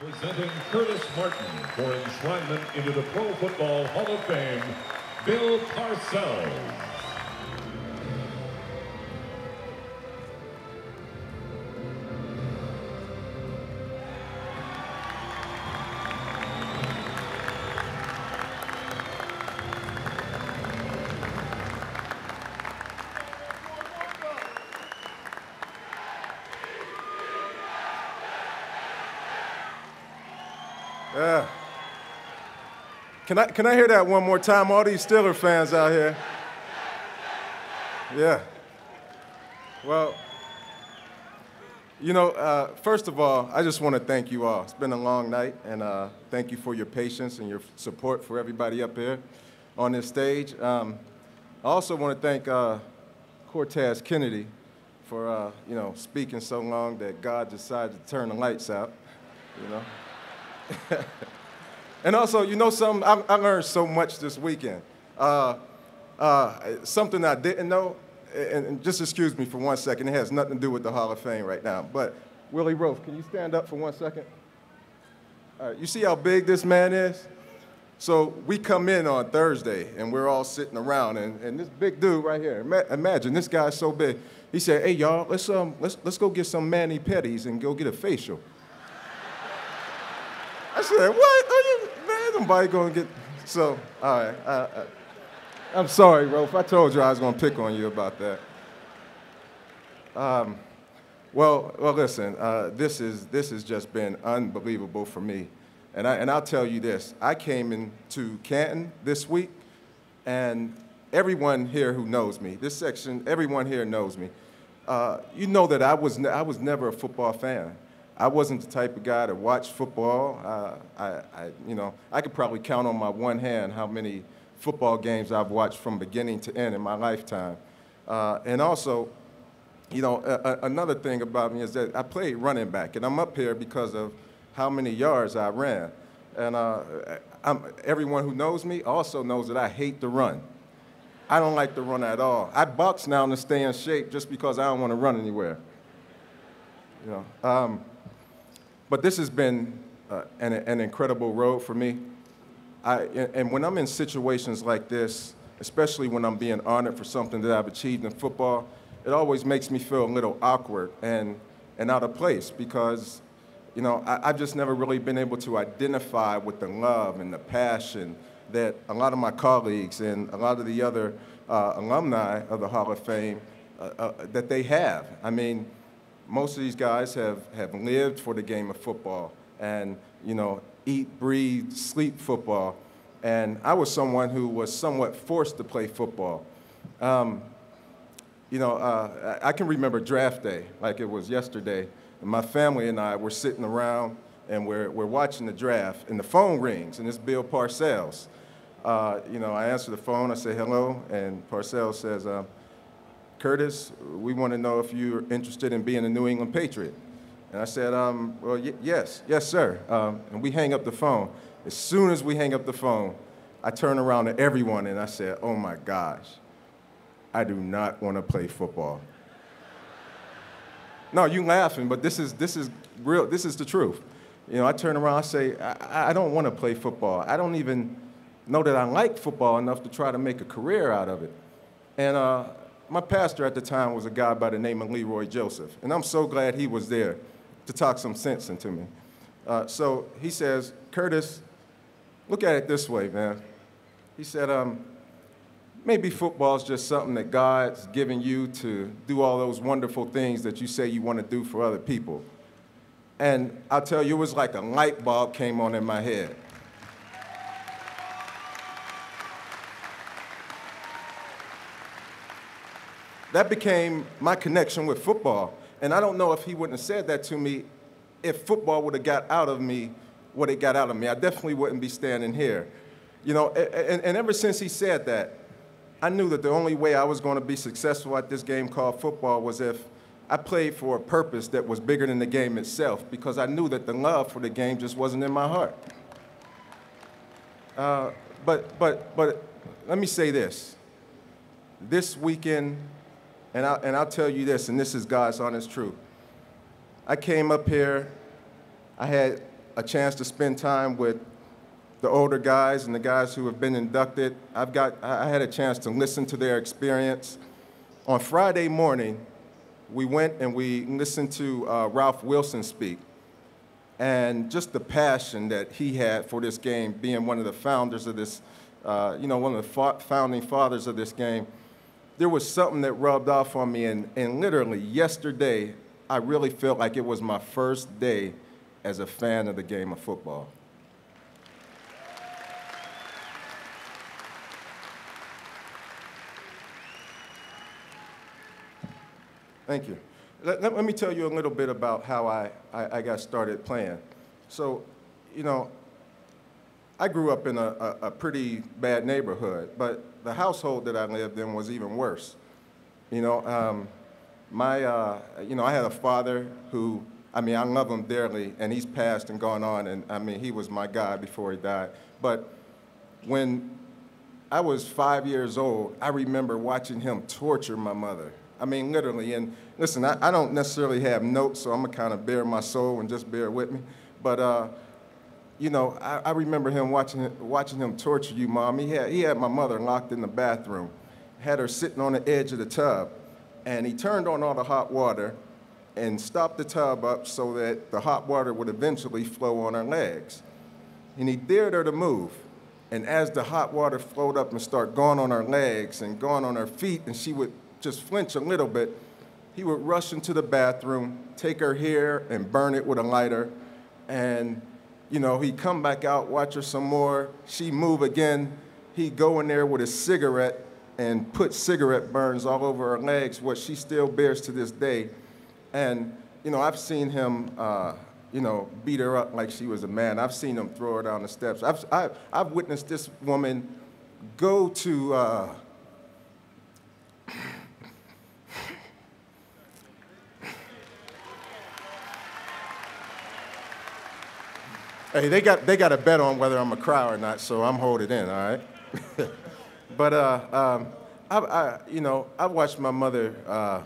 Presenting Curtis Martin for enshrinement into the Pro Football Hall of Fame, Bill Parcells. Can I, can I hear that one more time? All these Steeler fans out here. Yeah. Well, you know, uh, first of all, I just want to thank you all. It's been a long night, and uh, thank you for your patience and your support for everybody up here on this stage. Um, I also want to thank uh, Cortez Kennedy for, uh, you know, speaking so long that God decided to turn the lights out, you know. and also, you know something? I, I, learned so much this weekend. Uh, uh, something I didn't know, and, and, just excuse me for one second, it has nothing to do with the Hall of Fame right now. But Willie Roaf, can you stand up for one second? You see how big this man is? So we come in on Thursday, and we're all sitting around, and, and this big dude right here, imagine this guy's so big. He said, "Hey y'all, let's um, let's let's go get some mani pedis and go get a facial." I said, what? Are you, man, nobody gonna get, so, all right. I, I, I'm sorry, Roaf. I told you I was gonna pick on you about that. Um, well, well, listen, uh, this, is, this has just been unbelievable for me. And, I, and I'll tell you this, I came into Canton this week, and everyone here who knows me, this section, everyone here knows me. Uh, you know that I was, I was never a football fan. I wasn't the type of guy to watch football. Uh, I, I, you know, I could probably count on my one hand how many football games I've watched from beginning to end in my lifetime. Uh, and also, you know, a, a, another thing about me is that I played running back, and I'm up here because of how many yards I ran. And uh, everyone who knows me also knows that I hate to run. I don't like to run at all. I box now to stay in shape just because I don't want to run anywhere. You know, um, but this has been uh, an, an, incredible road for me. I, and when I'm in situations like this, especially when I'm being honored for something that I've achieved in football, it always makes me feel a little awkward and, and out of place because, you know, I, have just never really been able to identify with the love and the passion that a lot of my colleagues and a lot of the other uh, alumni of the Hall of Fame, uh, uh that they have. I mean, most of these guys have, have lived for the game of football and, you know, eat, breathe, sleep football. And I was someone who was somewhat forced to play football. Um, you know, uh, I can remember draft day like it was yesterday. And my family and I were sitting around and we're, we're watching the draft, and the phone rings, and it's Bill Parcells. Uh, you know, I answer the phone, I say hello, and Parcells says, uh, Curtis, we want to know if you're interested in being a New England Patriot. And I said, um, well, yes, yes, sir. Um, and we hang up the phone. As soon as we hang up the phone, I turn around to everyone and I said, oh my gosh, I do not want to play football. no, you laughing, but this is, this is real, this is the truth. You know, I turn around, I say, I, I don't want to play football. I don't even know that I like football enough to try to make a career out of it. And uh, my pastor at the time was a guy by the name of Leroy Joseph, and I'm so glad he was there to talk some sense into me. Uh, so he says, Curtis, look at it this way, man. He said, um, maybe football's just something that God's given you to do all those wonderful things that you say you want to do for other people. And I'll tell you, it was like a light bulb came on in my head. That became my connection with football. And I don't know if he wouldn't have said that to me if football would have got out of me what it got out of me. I definitely wouldn't be standing here. You know, and, and ever since he said that, I knew that the only way I was going to be successful at this game called football was if I played for a purpose that was bigger than the game itself because I knew that the love for the game just wasn't in my heart. Uh, but, but, but let me say this. This weekend, and, I, and I'll tell you this, and this is God's honest truth. I came up here, I had a chance to spend time with the older guys and the guys who have been inducted. I've got, I had a chance to listen to their experience. On Friday morning, we went and we listened to uh, Ralph Wilson speak. And just the passion that he had for this game, being one of the founders of this, uh, you know, one of the founding fathers of this game, there was something that rubbed off on me. And, and literally, yesterday, I really felt like it was my first day as a fan of the game of football. Thank you. Let, let, let, me tell you a little bit about how I, I, I, got started playing. So, you know, I grew up in a, a, a, pretty bad neighborhood, but the household that I lived in was even worse. You know, um, my, uh, you know, I had a father who, I mean, I love him dearly, and he's passed and gone on, and I mean, he was my guy before he died. But when I was five years old, I remember watching him torture my mother. I mean, literally. And listen, I, I don't necessarily have notes, so I'm to kind of bare my soul and just bear with me. But, uh, you know, I, I remember him watching, watching him torture you, Mom. He had, he had my mother locked in the bathroom, had her sitting on the edge of the tub, and he turned on all the hot water and stopped the tub up so that the hot water would eventually flow on her legs. And he dared her to move. And as the hot water flowed up and started going on her legs and going on her feet, and she would just flinch a little bit, he would rush into the bathroom, take her hair and burn it with a lighter, and you know, he'd come back out, watch her some more, she'd move again, he'd go in there with a cigarette and put cigarette burns all over her legs, what she still bears to this day. And, you know, I've seen him, uh, you know, beat her up like she was a man. I've seen him throw her down the steps. I've, I've, I've witnessed this woman go to, uh, Hey, they got, they got a bet on whether I'm a cry or not, so I'm holding in, all right? but, uh, um, I, I, you know, I watched my mother uh,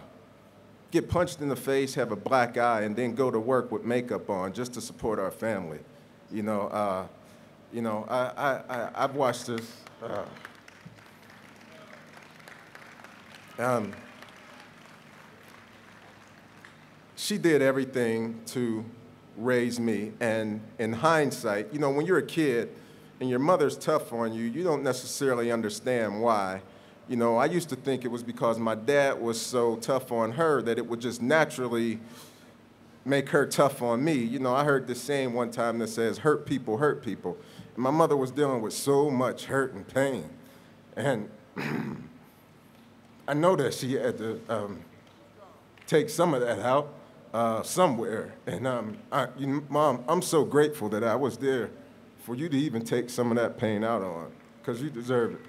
get punched in the face, have a black eye, and then go to work with makeup on just to support our family. You know, uh, you know, I, I, I, have watched this. Uh, um, she did everything to raised me. And in hindsight, you know, when you're a kid and your mother's tough on you, you don't necessarily understand why. You know, I used to think it was because my dad was so tough on her that it would just naturally make her tough on me. You know, I heard this saying one time that says, hurt people hurt people. And my mother was dealing with so much hurt and pain. And I know that she had to um, take some of that out uh, somewhere. And um, I, you Mom, I'm so grateful that I was there for you to even take some of that pain out on, because you deserve it.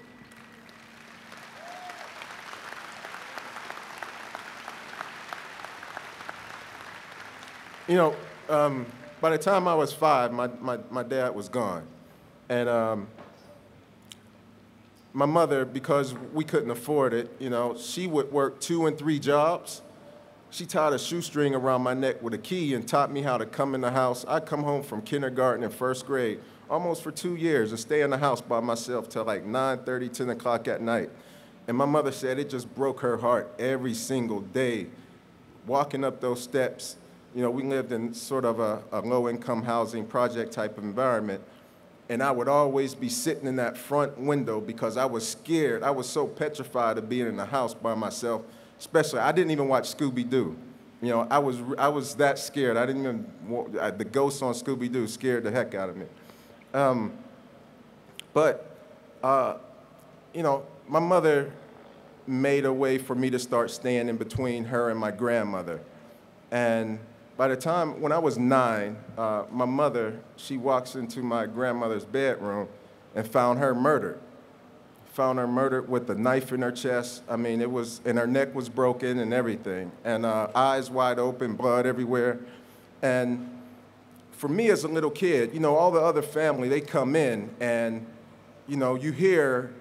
You know, um, by the time I was five, my, my, my dad was gone. And um, my mother, because we couldn't afford it, you know, she would work two and three jobs she tied a shoestring around my neck with a key and taught me how to come in the house. I'd come home from kindergarten and first grade almost for two years and stay in the house by myself till like 9, 30, 10 o'clock at night. And my mother said it just broke her heart every single day. Walking up those steps, you know, we lived in sort of a, a low-income housing project type of environment. And I would always be sitting in that front window because I was scared. I was so petrified of being in the house by myself especially I didn't even watch Scooby Doo. You know, I was I was that scared. I didn't even the ghosts on Scooby Doo scared the heck out of me. Um, but uh, you know, my mother made a way for me to start staying in between her and my grandmother. And by the time when I was nine, uh, my mother she walks into my grandmother's bedroom and found her murdered found her murdered with a knife in her chest. I mean, it was, and her neck was broken and everything, and uh, eyes wide open, blood everywhere. And for me as a little kid, you know, all the other family, they come in and, you know, you hear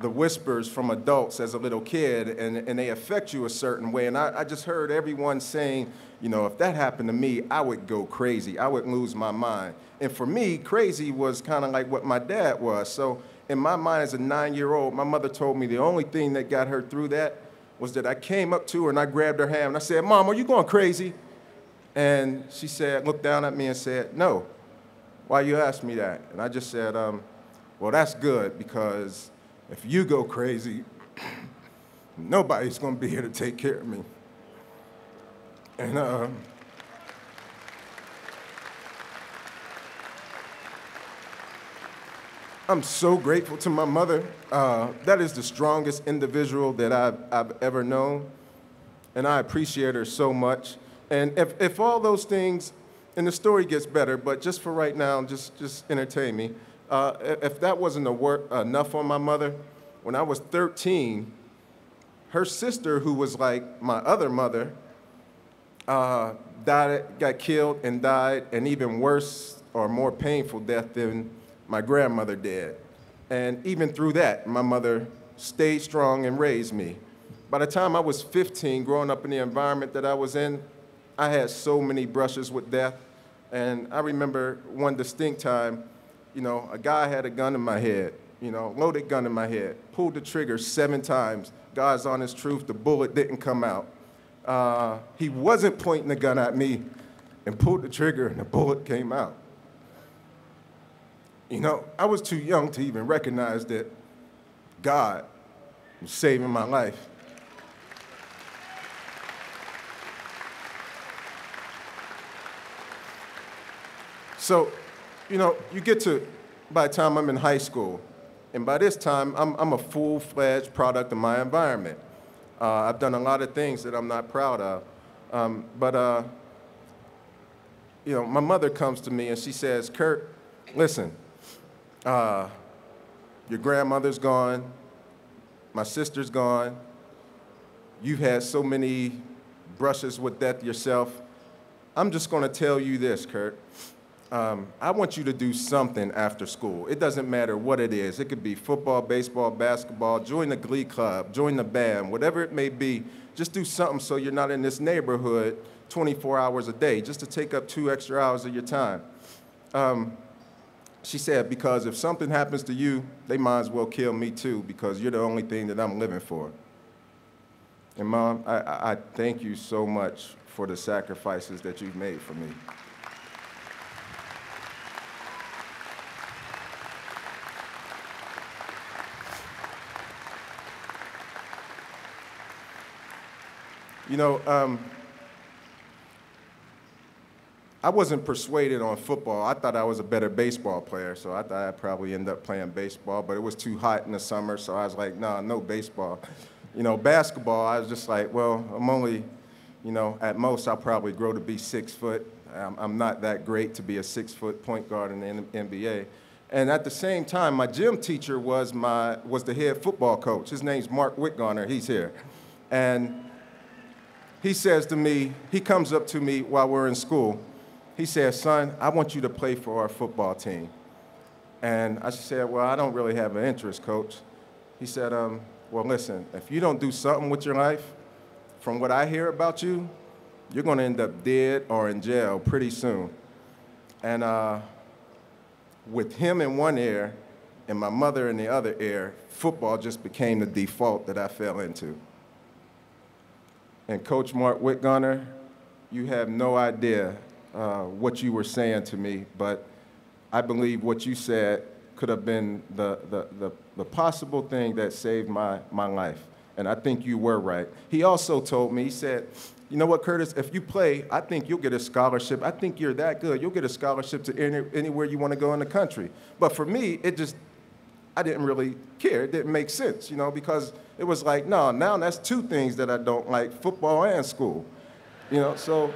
the whispers from adults as a little kid and, and they affect you a certain way. And I, I just heard everyone saying, You know, if that happened to me, I would go crazy. I would lose my mind. And for me, crazy was kind of like what my dad was. So in my mind as a nine-year-old, my mother told me the only thing that got her through that was that I came up to her and I grabbed her hand and I said, Mom, are you going crazy? And she said, looked down at me and said, no. Why you ask me that? And I just said, um, well, that's good because if you go crazy, nobody's going to be here to take care of me. And uh, I'm so grateful to my mother. Uh, that is the strongest individual that I've, I've ever known. And I appreciate her so much. And if, if all those things, and the story gets better, but just for right now, just, just entertain me. Uh, if that wasn't enough on my mother, when I was 13, her sister, who was like my other mother, uh, died, got killed and died, an even worse or more painful death than my grandmother did. And even through that, my mother stayed strong and raised me. By the time I was 15, growing up in the environment that I was in, I had so many brushes with death. And I remember one distinct time, you know, a guy had a gun in my head, you know, loaded gun in my head, pulled the trigger seven times. God's honest truth, the bullet didn't come out. Uh, he wasn't pointing the gun at me and pulled the trigger and the bullet came out. You know, I was too young to even recognize that God was saving my life. So, you know, you get to, by the time I'm in high school, and by this time, I'm, I'm a full-fledged product of my environment. Uh, I've done a lot of things that I'm not proud of. Um, but, uh, you know, my mother comes to me and she says, Kurt, listen, uh, your grandmother's gone. My sister's gone. You've had so many brushes with death yourself. I'm just going to tell you this, Kurt. Um, I want you to do something after school. It doesn't matter what it is. It could be football, baseball, basketball, join the glee club, join the band, whatever it may be. Just do something so you're not in this neighborhood 24 hours a day, just to take up two extra hours of your time. Um, she said, because if something happens to you, they might as well kill me too, because you're the only thing that I'm living for. And mom, I, I thank you so much for the sacrifices that you've made for me. You know, um, I wasn't persuaded on football. I thought I was a better baseball player, so I thought I'd probably end up playing baseball, but it was too hot in the summer, so I was like, no, nah, no baseball. You know, basketball, I was just like, well, I'm only, you know, at most I'll probably grow to be six foot. I'm, I'm not that great to be a six foot point guard in the NBA. And at the same time, my gym teacher was, my, was the head football coach. His name's Mark Whitgarner, he's here. And he says to me, he comes up to me while we're in school, he said, son, I want you to play for our football team. And I said, well, I don't really have an interest, coach. He said, um, well, listen, if you don't do something with your life, from what I hear about you, you're going to end up dead or in jail pretty soon. And uh, with him in one ear and my mother in the other ear, football just became the default that I fell into. And Coach Mark Whitgunner, you have no idea uh, what you were saying to me, but I believe what you said could have been the, the, the, the, possible thing that saved my, my life. And I think you were right. He also told me, he said, you know what, Curtis, if you play, I think you'll get a scholarship. I think you're that good. You'll get a scholarship to any, anywhere you want to go in the country. But for me, it just, I didn't really care. It didn't make sense, you know, because it was like, no, now that's two things that I don't like, football and school. You know, so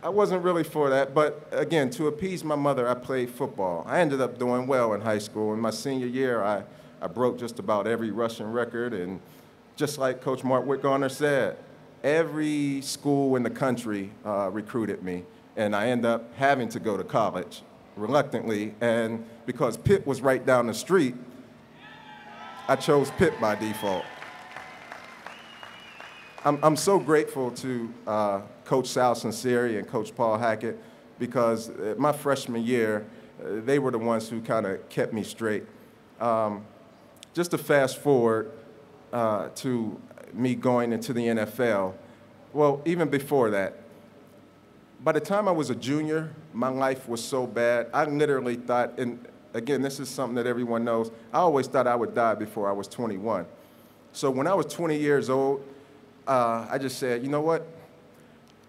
I wasn't really for that, but again, to appease my mother, I played football. I ended up doing well in high school. In my senior year, I, I broke just about every rushing record, and just like Coach Mark Whitgarner said, every school in the country uh, recruited me, and I ended up having to go to college reluctantly, and because Pitt was right down the street, I chose Pitt by default. I'm, I'm so grateful to uh, Coach Sal Sunseri and Coach Paul Hackett because uh, my freshman year, uh, they were the ones who kind of kept me straight. Um, just to fast forward uh, to me going into the NFL, well, even before that, by the time I was a junior, my life was so bad. I literally thought, and again, this is something that everyone knows, I always thought I would die before I was 21. So when I was 20 years old, uh, I just said, you know what?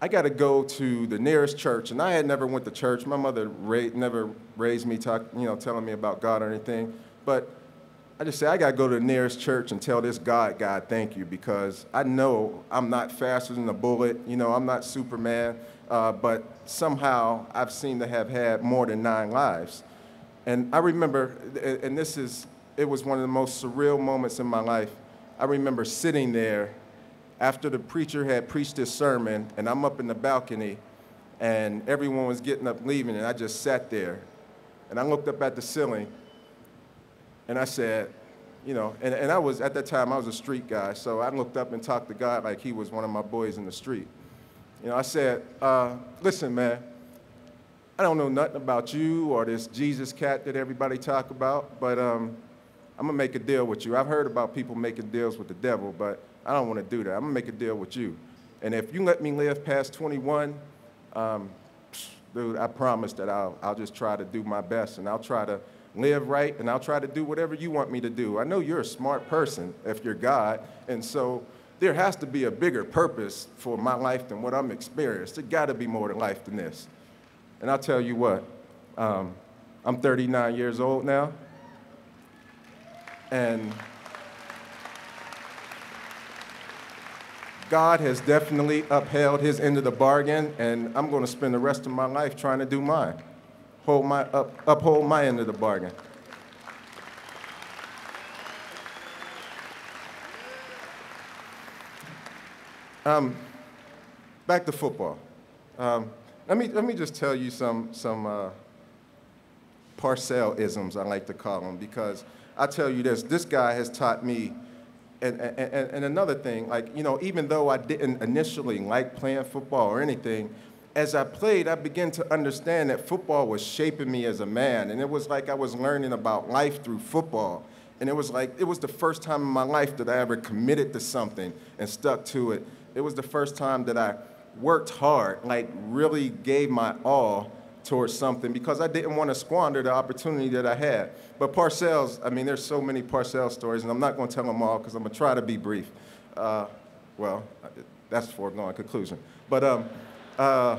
I got to go to the nearest church, and I had never went to church. My mother ra- never raised me, talk, you know, telling me about God or anything. But I just said I got to go to the nearest church and tell this God, God, thank you, because I know I'm not faster than a bullet. You know, I'm not Superman, uh, but somehow I've seemed to have had more than nine lives. And I remember, and this is, it was one of the most surreal moments in my life. I remember sitting there after the preacher had preached his sermon, and I'm up in the balcony, and everyone was getting up leaving, and I just sat there. And I looked up at the ceiling, and I said, you know, and, and I was, at that time, I was a street guy, so I looked up and talked to God like he was one of my boys in the street. You know, I said, uh, listen, man, I don't know nothing about you or this Jesus cat that everybody talk about, but um, I'm gonna make a deal with you. I've heard about people making deals with the devil, but I don't want to do that. I'm gonna make a deal with you. And if you let me live past 21, um, dude, I promise that I'll, I'll just try to do my best and I'll try to live right and I'll try to do whatever you want me to do. I know you're a smart person if you're God, and so there has to be a bigger purpose for my life than what I'm experiencing. There got to be more to life than this. And I'll tell you what, um, I'm 39 years old now, and God has definitely upheld his end of the bargain, and I'm going to spend the rest of my life trying to do mine, hold my, up, uphold my end of the bargain. Um, back to football. Um, let, me, let me just tell you some, some uh, Parcellisms, I like to call them, because I tell you this, this guy has taught me and, and, and another thing, like, you know, even though I didn't initially like playing football or anything, as I played, I began to understand that football was shaping me as a man. And it was like I was learning about life through football. And it was like, it was the first time in my life that I ever committed to something and stuck to it. It was the first time that I worked hard, like really gave my all towards something because I didn't want to squander the opportunity that I had. But Parcells, I mean, there's so many Parcells stories, and I'm not going to tell them all because I'm going to try to be brief. Uh, well, that's foregone conclusion. But um, uh,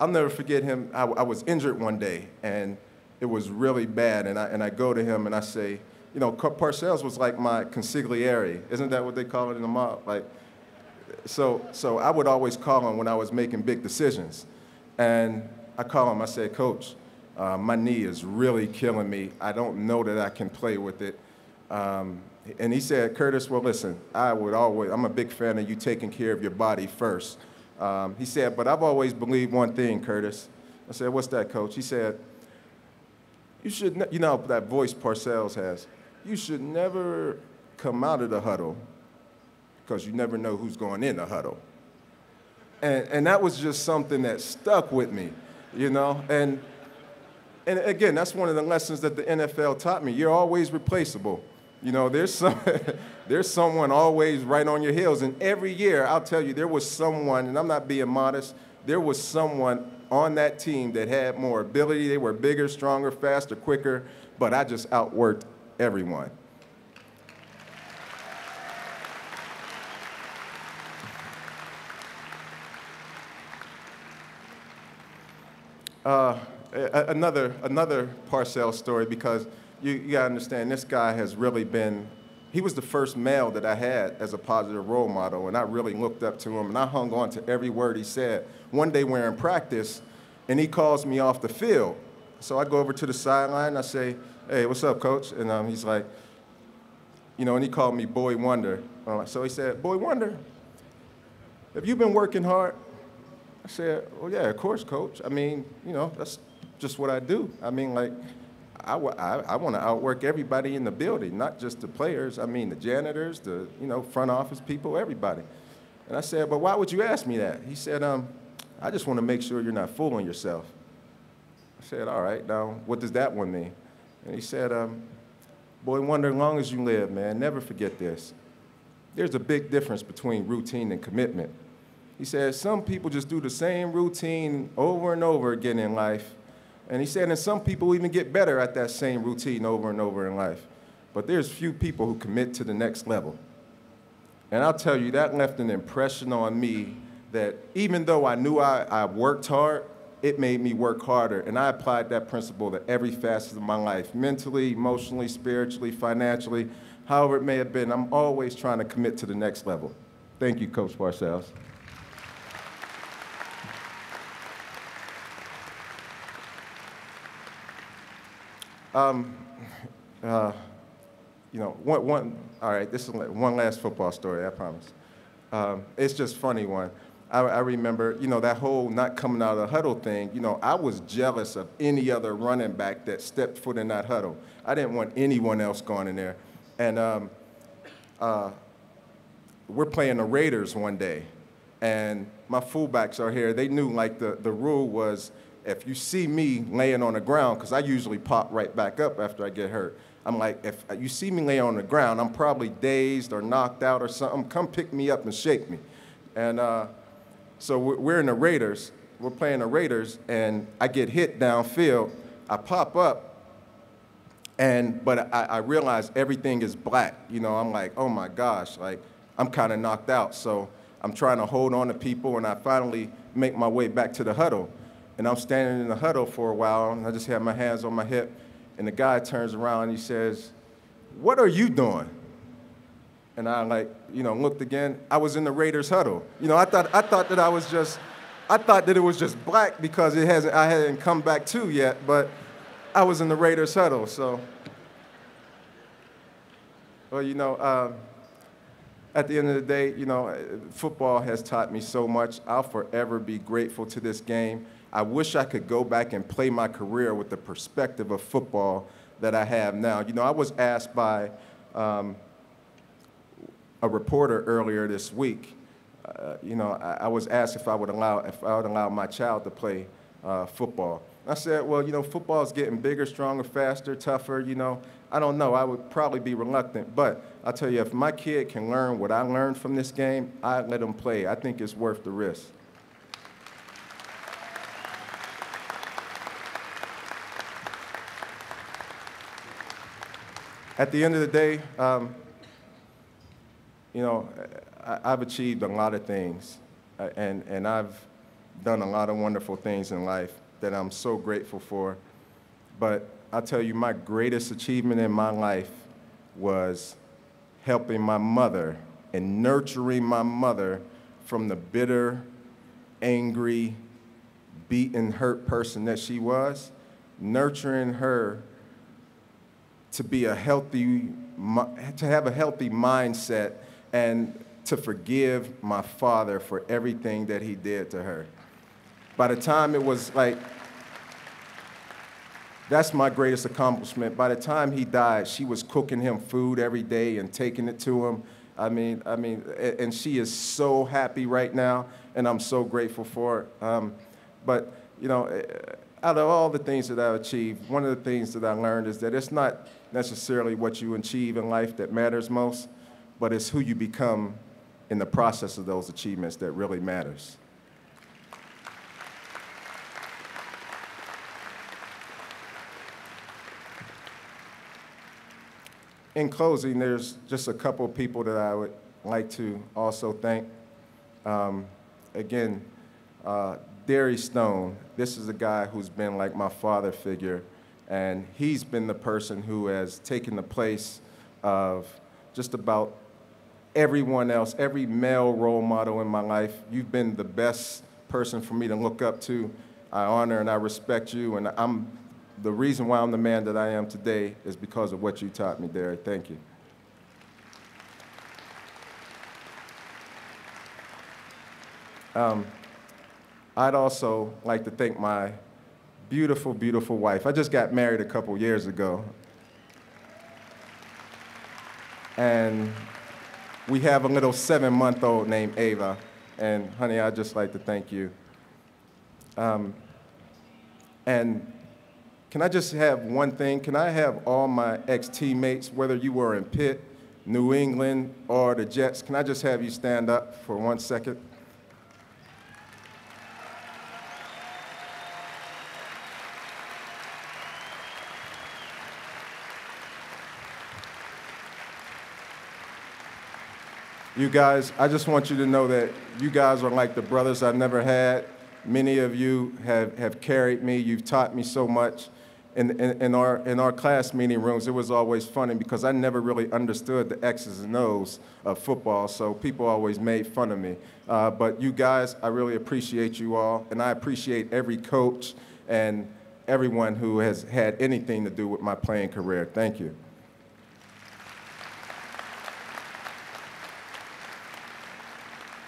I'll never forget him. I, I, was injured one day, and it was really bad. And I, and I go to him and I say, you know, Parcells was like my consigliere. Isn't that what they call it in the mob? Like, so, so I would always call him when I was making big decisions. And I call him, I said, Coach, uh, my knee is really killing me. I don't know that I can play with it. Um, and he said, Curtis, well, listen, I would always, I'm a big fan of you taking care of your body first. Um, he said, but I've always believed one thing, Curtis. I said, what's that, coach? He said, you should, ne- you know that voice Parcells has. You should never come out of the huddle because you never know who's going in the huddle. And, and that was just something that stuck with me you know? And, and again, that's one of the lessons that the NFL taught me. You're always replaceable. You know, there's, some, there's someone always right on your heels. And every year, I'll tell you, there was someone, and I'm not being modest, there was someone on that team that had more ability. They were bigger, stronger, faster, quicker, but I just outworked everyone. Uh, another, another Parcell story because you, you got to understand this guy has really been, he was the first male that I had as a positive role model, and I really looked up to him and I hung on to every word he said. One day we're in practice, and he calls me off the field. So I go over to the sideline, I say, hey, what's up, coach? And um, he's like, you know, and he called me Boy Wonder. Uh, so he said, Boy Wonder, have you been working hard? I said, well, yeah, of course, coach. I mean, you know, that's just what I do. I mean, like, I, I, I want to outwork everybody in the building, not just the players. I mean, the janitors, the, you know, front office people, everybody. And I said, but why would you ask me that? He said, um, I just want to make sure you're not fooling yourself. I said, all right, now what does that one mean? And he said, um, boy, wonder long as you live, man, never forget this. There's a big difference between routine and commitment. He said, some people just do the same routine over and over again in life. And he said, and some people even get better at that same routine over and over in life. But there's few people who commit to the next level. And I'll tell you, that left an impression on me that even though I knew I, I worked hard, it made me work harder. And I applied that principle to every facet of my life mentally, emotionally, spiritually, financially, however it may have been. I'm always trying to commit to the next level. Thank you, Coach Parcells. Um, uh, you know, one, one, all right, this is one last football story, I promise. Um, it's just funny one. I, I, remember, you know, that whole not coming out of the huddle thing, you know, I was jealous of any other running back that stepped foot in that huddle. I didn't want anyone else going in there. And um, uh, we're playing the Raiders one day, and my fullbacks are here. They knew, like, the, the rule was if you see me laying on the ground, because I usually pop right back up after I get hurt, I'm like, if you see me laying on the ground, I'm probably dazed or knocked out or something, come pick me up and shake me. And uh, so we're in the Raiders, we're playing the Raiders, and I get hit downfield. I pop up, and but I, I realize everything is black. You know, I'm like, oh my gosh, like I'm kind of knocked out. So I'm trying to hold on to people, and I finally make my way back to the huddle. And I'm standing in the huddle for a while, and I just have my hands on my hip, and the guy turns around and he says, What are you doing? And I like, you know, looked again. I was in the Raiders huddle. You know, I thought I thought that I was just I thought that it was just black because it hasn't I hadn't come back to yet, but I was in the Raiders huddle, so well, you know, uh, at the end of the day, you know, football has taught me so much. I'll forever be grateful to this game. I wish I could go back and play my career with the perspective of football that I have now. You know, I was asked by um, a reporter earlier this week. Uh, you know, I, I, was asked if I would allow if I would allow my child to play uh, football. I said, well, you know, football is getting bigger, stronger, faster, tougher. You know, I don't know. I would probably be reluctant, but I tell you, if my kid can learn what I learned from this game, I'd let him play. I think it's worth the risk. At the end of the day, um, you know, I, have achieved a lot of things, uh, and, and I've done a lot of wonderful things in life that I'm so grateful for. But I'll tell you, my greatest achievement in my life was helping my mother and nurturing my mother from the bitter, angry, beaten, hurt person that she was, nurturing her to be a healthy, to have a healthy mindset and to forgive my father for everything that he did to her. By the time it was like, that's my greatest accomplishment. By the time he died, she was cooking him food every day and taking it to him. I mean, I mean, and she is so happy right now, and I'm so grateful for it. Um, but you know, out of all the things that I've achieved, one of the things that I learned is that it's not necessarily what you achieve in life that matters most, but it's who you become in the process of those achievements that really matters. In closing, there's just a couple of people that I would like to also thank. Um, again, uh, Derry Stone, this is a guy who's been like my father figure, and he's been the person who has taken the place of just about everyone else, every male role model in my life. You've been the best person for me to look up to. I honor and I respect you, and I'm the reason why I'm the man that I am today is because of what you taught me, Derry. Thank you. Um, I'd also like to thank my beautiful, beautiful wife. I just got married a couple years ago. And we have a little seven-month-old named Ava. And honey, I'd just like to thank you. Um, and can I just have one thing? Can I have all my ex-teammates, whether you were in Pitt, New England, or the Jets, can I just have you stand up for one second? You guys, I just want you to know that you guys are like the brothers I've never had. Many of you have, have carried me. You've taught me so much. In, in, in, our, in our class meeting rooms, it was always funny because I never really understood the X's and O's of football, so people always made fun of me. Uh, but you guys, I really appreciate you all, and I appreciate every coach and everyone who has had anything to do with my playing career. Thank you.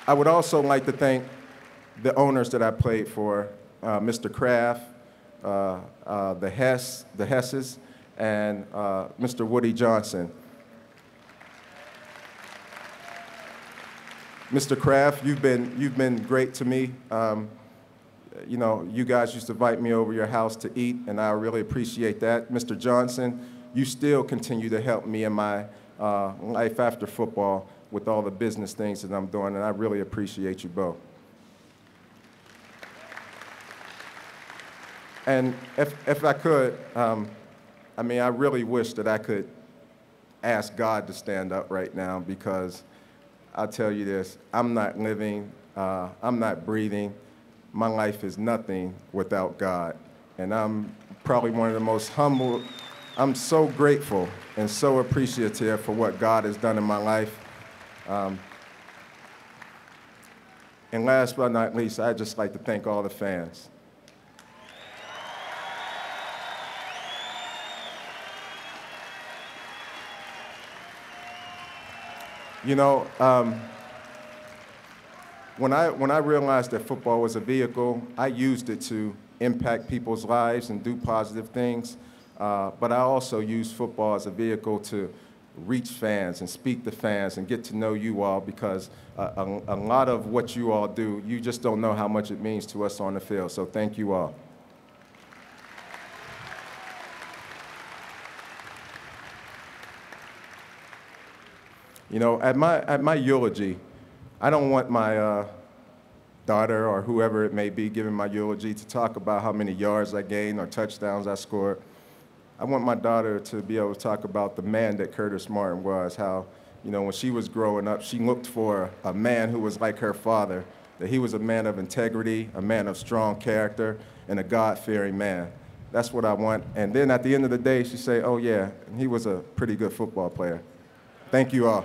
I would also like to thank the owners that I played for, uh, Mr. Kraft, uh, uh, the Hess, the Hesses, and uh, Mr. Woody Johnson. Mr. Kraft, you've been, you've been great to me. Um, you know, you guys used to invite me over your house to eat, and I really appreciate that. Mr. Johnson, you still continue to help me in my uh, life after football with all the business things that I'm doing, and I really appreciate you both. And if, if I could, um, I mean, I really wish that I could ask God to stand up right now because I'll tell you this I'm not living, uh, I'm not breathing. My life is nothing without God. And I'm probably one of the most humble, I'm so grateful and so appreciative for what God has done in my life. Um, and last but not least, I'd just like to thank all the fans. You know, um, when, I, when I realized that football was a vehicle, I used it to impact people's lives and do positive things. Uh, but I also used football as a vehicle to reach fans and speak to fans and get to know you all because a, a, a, lot of what you all do, you just don't know how much it means to us on the field. So thank you all. You know, at my, at my eulogy, I don't want my uh, daughter or whoever it may be giving my eulogy to talk about how many yards I gained or touchdowns I scored. I want my daughter to be able to talk about the man that Curtis Martin was, how, you know, when she was growing up, she looked for a man who was like her father, that he was a man of integrity, a man of strong character, and a God-fearing man. That's what I want. And then at the end of the day, she say, oh yeah, he was a pretty good football player. Thank you all.